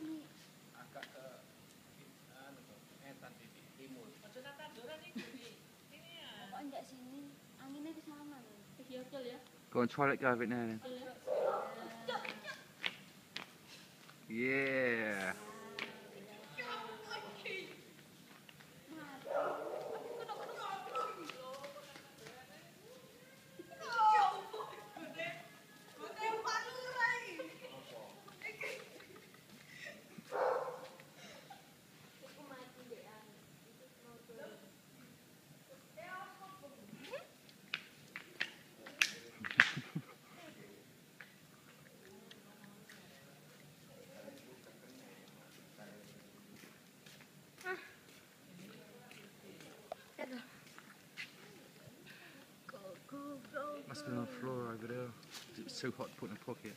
ke ke anu tuh entan di di timur. Kok sini? Anginnya ke sana betul ya. Go and try let go it now then. Yeah. Must have been on the floor over there. It's too hot to put in a pocket.